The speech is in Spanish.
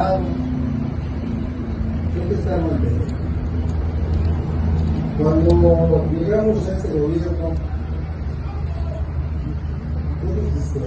Creo que está mal. Cuando llegamos a este gobierno, ¿qué dijiste?